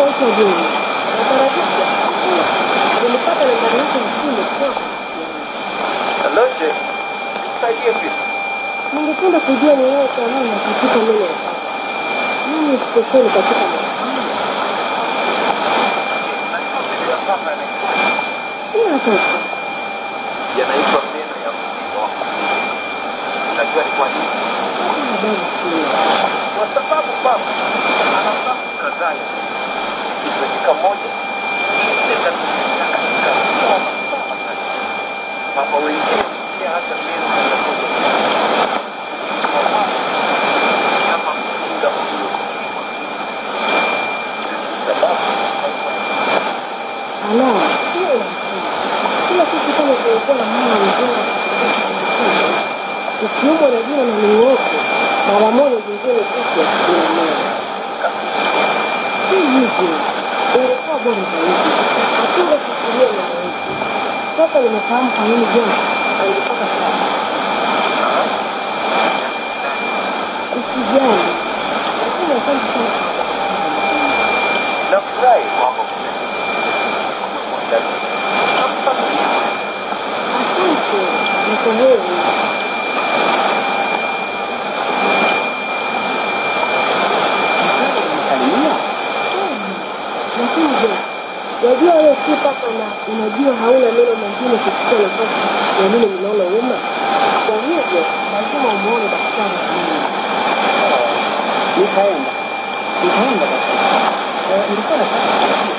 naitwa Jeni. Natarajia kuwasaidia. Nilipata nambari yako ya kutoka. Lolote nikusaidie vipi? Ningependa kujua ni wewe kwa nini katika meno ya paka. Nini spesheli katika meno? Sina sasa. yanaitwa meno ya mzigo. Unajua ni kwa nini? 嗯的好好的的好 Ikiumbo lingine ni minyofu mara moja jingine jipya linamea. Si hivyo, ingekuwa bora zaidi hatungefikiria na zaidi. Sasa nimefahamu kwa nini John angepaka sana. Usijali, Non sei. Non sei. asante sana nafurahi kwamba asante, niko heri Je, wajua wewe si paka na unajua hauna neno mengine kuchukua nafasi ya lile linalouma? Kwa hivyo lazima umuone daktari. Nikaenda. Nikaenda, Eh, nilikuwa nataka